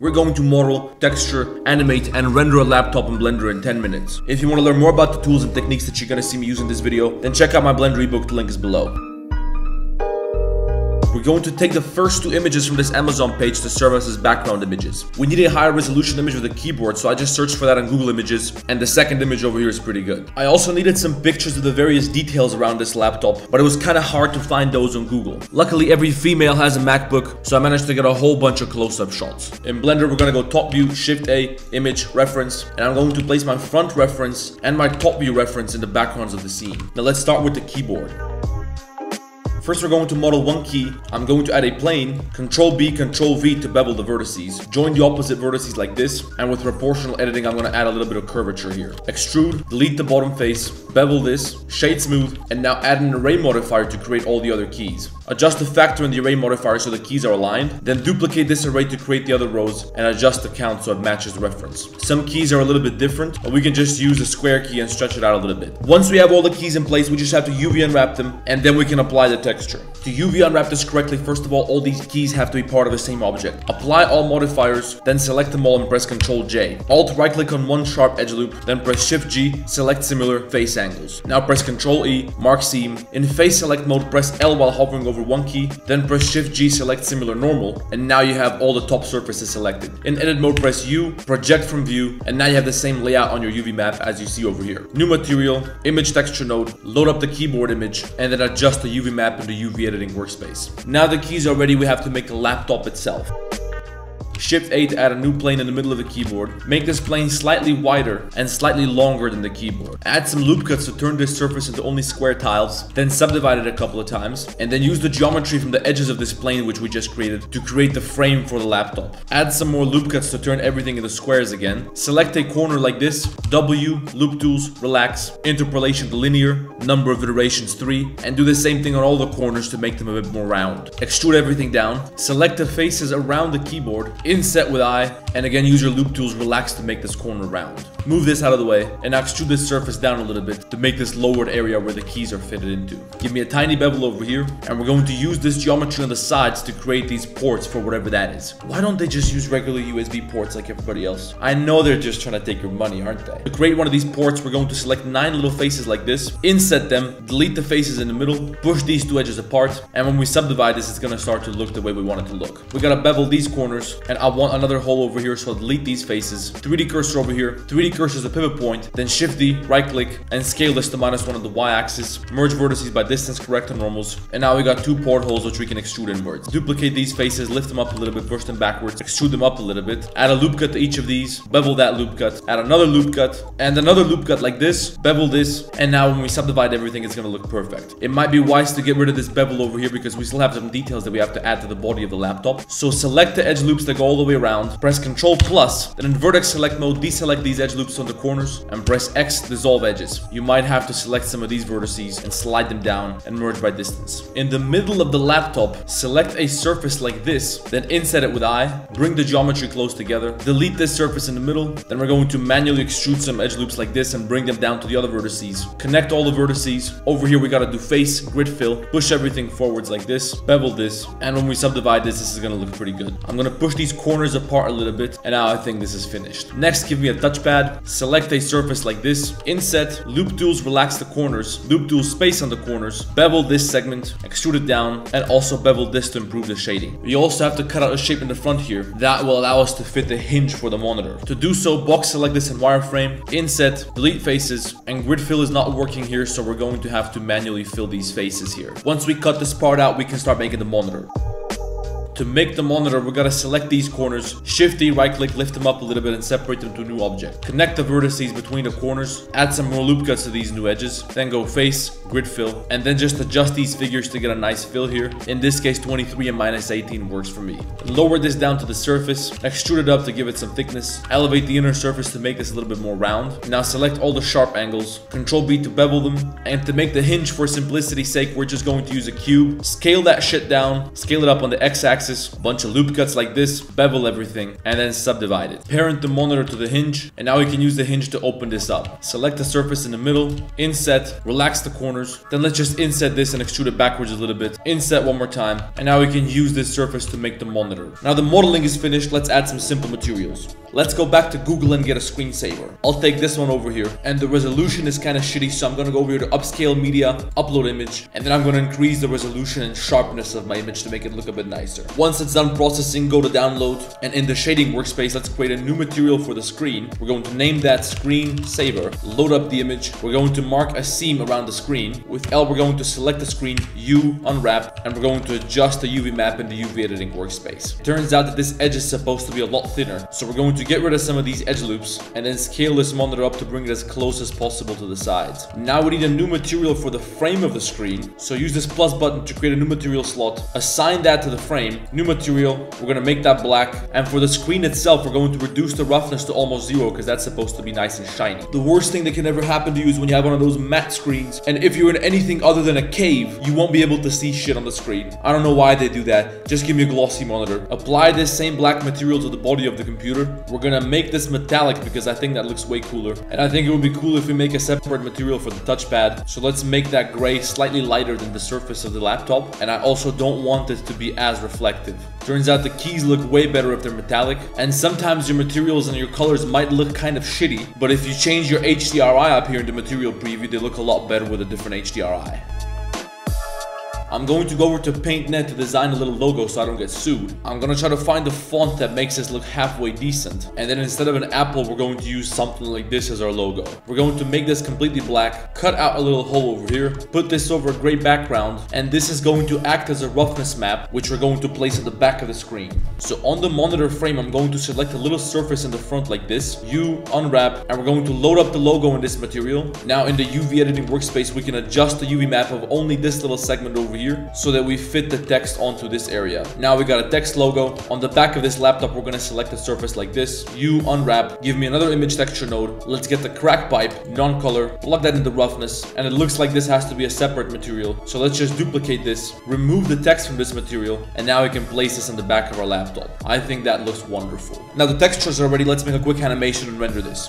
We're going to model, texture, animate, and render a laptop in Blender in 10 minutes. If you want to learn more about the tools and techniques that you're going to see me use in this video, then check out my Blender ebook, the link is below. We're going to take the first two images from this Amazon page to serve us as background images. We need a higher resolution image with a keyboard, so I just searched for that on Google Images, and the second image over here is pretty good. I also needed some pictures of the various details around this laptop, but it was kind of hard to find those on Google. Luckily, every female has a MacBook, so I managed to get a whole bunch of close-up shots. In Blender, we're gonna go top view, shift A, image, reference, and I'm going to place my front reference and my top view reference in the backgrounds of the scene. Now let's start with the keyboard. First we're going to model one key. I'm going to add a plane, Control B, Control V to bevel the vertices. Join the opposite vertices like this, and with proportional editing I'm going to add a little bit of curvature here. Extrude, delete the bottom face, bevel this, shade smooth, and now add an array modifier to create all the other keys. Adjust the factor in the array modifier so the keys are aligned, then duplicate this array to create the other rows, and adjust the count so it matches the reference. Some keys are a little bit different, but we can just use the square key and stretch it out a little bit. Once we have all the keys in place, we just have to UV unwrap them, and then we can apply the texture. To UV unwrap this correctly, first of all, all these keys have to be part of the same object. Apply all modifiers, then select them all and press Ctrl J. Alt right click on one sharp edge loop, then press Shift G, select similar face angles. Now press Ctrl E, mark seam. In face select mode, press L while hovering over one key, then press Shift G, select similar normal, and now you have all the top surfaces selected. In edit mode, press U, project from view, and now you have the same layout on your UV map as you see over here. New material, image texture node, load up the keyboard image, and then adjust the UV map in the UV editing workspace. Now the keys are ready, we have to make the laptop itself. Shift A to add a new plane in the middle of the keyboard. Make this plane slightly wider and slightly longer than the keyboard. Add some loop cuts to turn this surface into only square tiles, then subdivide it a couple of times, and then use the geometry from the edges of this plane which we just created to create the frame for the laptop. Add some more loop cuts to turn everything into squares again. Select a corner like this, W, loop tools, relax, interpolation to linear, number of iterations 3, and do the same thing on all the corners to make them a bit more round. Extrude everything down, select the faces around the keyboard, inset with I, and again use your loop tools relax to make this corner round. Move this out of the way, and now extrude this surface down a little bit to make this lowered area where the keys are fitted into. Give me a tiny bevel over here, and we're going to use this geometry on the sides to create these ports for whatever that is. Why don't they just use regular USB ports like everybody else? I know they're just trying to take your money, aren't they? To create one of these ports, we're going to select nine little faces like this, inset them, delete the faces in the middle, push these two edges apart, and when we subdivide this, it's gonna start to look the way we want it to look. We gotta bevel these corners, and I want another hole over here, so I'll delete these faces. 3D cursor over here. 3D cursor is a pivot point. Then Shift D, right click, and scale this to minus one on the Y axis. Merge vertices by distance, correct to normals. And now we got two portholes which we can extrude inwards. Duplicate these faces, lift them up a little bit, push them backwards, extrude them up a little bit. Add a loop cut to each of these. Bevel that loop cut. Add another loop cut, and another loop cut like this. Bevel this, and now when we subdivide everything, it's gonna look perfect. It might be wise to get rid of this bevel over here because we still have some details that we have to add to the body of the laptop. So select the edge loops that go all the way around, press Ctrl plus, then in vertex select mode, deselect these edge loops on the corners, and press X dissolve edges. You might have to select some of these vertices and slide them down and merge by distance. In the middle of the laptop, select a surface like this, then inset it with I, bring the geometry close together, delete this surface in the middle, then we're going to manually extrude some edge loops like this and bring them down to the other vertices. Connect all the vertices. Over here we gotta do face, grid fill, push everything forwards like this, bevel this, and when we subdivide this, this is gonna look pretty good. I'm gonna push these corners apart a little bit, and now I think this is finished. Next, give me a touchpad, select a surface like this, inset, loop tools relax the corners, loop tools space on the corners, bevel this segment, extrude it down, and also bevel this to improve the shading. We also have to cut out a shape in the front here. That will allow us to fit the hinge for the monitor. To do so, box select this in wireframe, inset, delete faces, and grid fill is not working here, so we're going to have to manually fill these faces here. Once we cut this part out, we can start making the monitor. To make the monitor, we gotta select these corners, shift D, right click, lift them up a little bit and separate them to a new object. Connect the vertices between the corners, add some more loop cuts to these new edges, then go face, grid fill, and then just adjust these figures to get a nice fill here. In this case, 23 and minus 18 works for me. Lower this down to the surface, extrude it up to give it some thickness, elevate the inner surface to make this a little bit more round. Now select all the sharp angles, control B to bevel them, and to make the hinge for simplicity's sake, we're just going to use a cube, scale that shit down, scale it up on the x-axis x-axis, bunch of loop cuts like this, bevel everything, and then subdivide it. Parent the monitor to the hinge, and now we can use the hinge to open this up. Select the surface in the middle, inset, relax the corners, then let's just inset this and extrude it backwards a little bit. Inset one more time, and now we can use this surface to make the monitor. Now the modeling is finished, let's add some simple materials. Let's go back to Google and get a screensaver. I'll take this one over here, and the resolution is kind of shitty, so I'm gonna go over here to upscale media, upload image, and then I'm gonna increase the resolution and sharpness of my image to make it look a bit nicer. Once it's done processing, go to download, and in the shading workspace, let's create a new material for the screen. We're going to name that screen saver, load up the image, we're going to mark a seam around the screen. With L, we're going to select the screen, U, unwrap, and we're going to adjust the UV map in the UV editing workspace. Turns out that this edge is supposed to be a lot thinner, so we're going to get rid of some of these edge loops and then scale this monitor up to bring it as close as possible to the sides. Now we need a new material for the frame of the screen, so use this plus button to create a new material slot, assign that to the frame, new material, we're gonna make that black, and for the screen itself, we're going to reduce the roughness to almost zero because that's supposed to be nice and shiny. The worst thing that can ever happen to you is when you have one of those matte screens, and if you're in anything other than a cave, you won't be able to see shit on the screen. I don't know why they do that, just give me a glossy monitor. Apply this same black material to the body of the computer. We're gonna make this metallic because I think that looks way cooler. And I think it would be cool if we make a separate material for the touchpad. So let's make that gray slightly lighter than the surface of the laptop. And I also don't want it to be as reflective. Turns out the keys look way better if they're metallic. And sometimes your materials and your colors might look kind of shitty. But if you change your HDRI up here in the material preview, they look a lot better with a different HDRI. I'm going to go over to Paint.NET to design a little logo so I don't get sued. I'm gonna try to find a font that makes this look halfway decent. And then instead of an apple, we're going to use something like this as our logo. We're going to make this completely black, cut out a little hole over here, put this over a gray background, and this is going to act as a roughness map, which we're going to place at the back of the screen. So on the monitor frame, I'm going to select a little surface in the front like this, U, unwrap, and we're going to load up the logo in this material. Now in the UV editing workspace, we can adjust the UV map of only this little segment over here so that we fit the text onto this area. Now we got a text logo. On the back of this laptop, we're gonna select a surface like this. U unwrap, give me another image texture node. Let's get the crack pipe, non-color, plug that into roughness, and it looks like this has to be a separate material. So let's just duplicate this, remove the text from this material, and now we can place this on the back of our laptop. I think that looks wonderful. Now the textures are ready, let's make a quick animation and render this.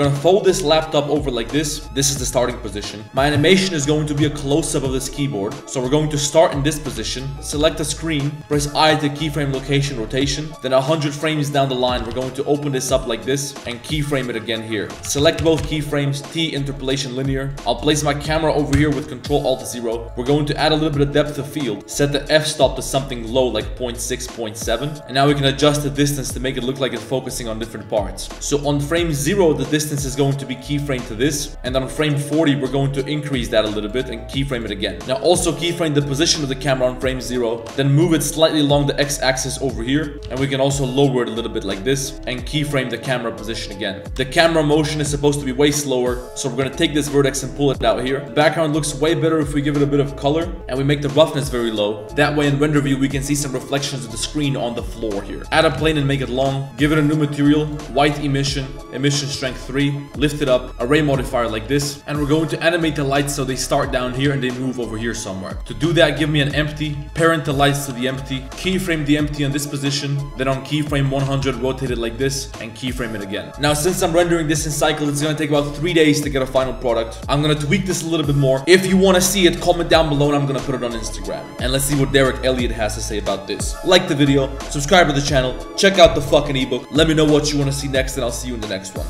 Gonna fold this laptop over like this. This is the starting position. My animation is going to be a close-up of this keyboard. So we're going to start in this position, select the screen, press I to keyframe location rotation. Then 100 frames down the line, we're going to open this up like this and keyframe it again here. Select both keyframes, T interpolation linear. I'll place my camera over here with Control Alt 0. We're going to add a little bit of depth of field. Set the f-stop to something low like 0.6, 0.7. And now we can adjust the distance to make it look like it's focusing on different parts. So on frame 0, the distance distance is going to be keyframed to this. And on frame 40, we're going to increase that a little bit and keyframe it again. Now also keyframe the position of the camera on frame 0. Then move it slightly along the x-axis over here. And we can also lower it a little bit like this and keyframe the camera position again. The camera motion is supposed to be way slower. So we're going to take this vertex and pull it out here. The background looks way better if we give it a bit of color and we make the roughness very low. That way in render view, we can see some reflections of the screen on the floor here. Add a plane and make it long. Give it a new material, white emission, emission strength 3, lift it up, array modifier like this, and we're going to animate the lights so they start down here and they move over here somewhere. To do that, give me an empty, parent the lights to the empty, keyframe the empty in this position, then on keyframe 100, rotate it like this, and keyframe it again. Now, since I'm rendering this in cycle, it's gonna take about three days to get a final product. I'm gonna tweak this a little bit more. If you wanna see it, comment down below and I'm gonna put it on Instagram. And let's see what Derek Elliott has to say about this. Like the video, subscribe to the channel, check out the fucking ebook, let me know what you wanna see next, and I'll see you in the next one.